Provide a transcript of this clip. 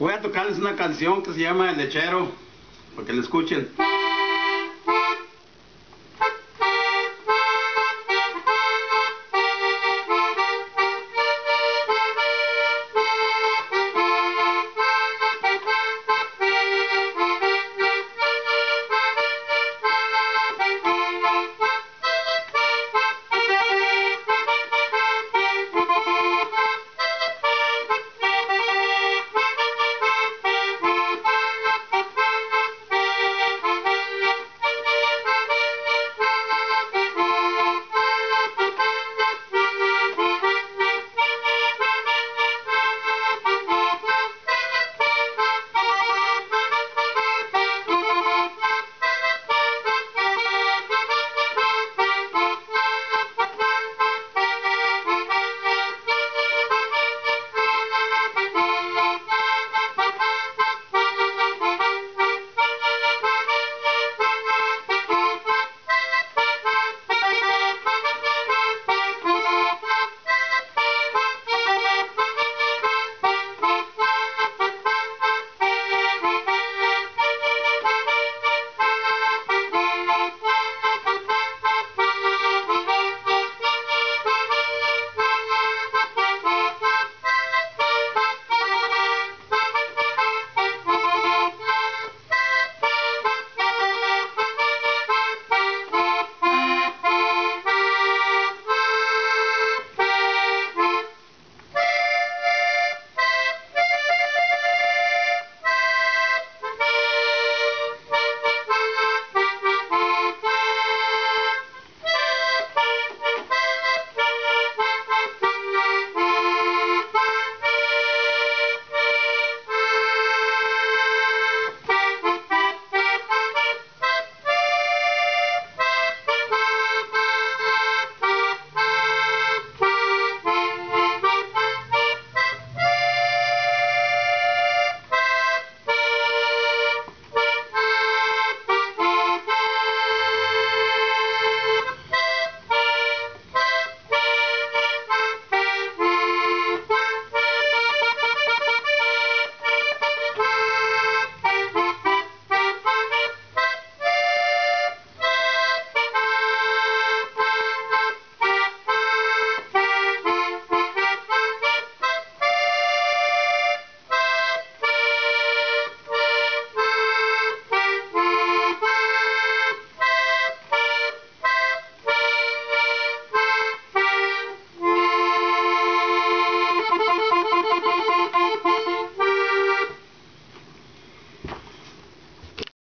Voy a tocarles una canción que se llama El Lechero, para que la escuchen.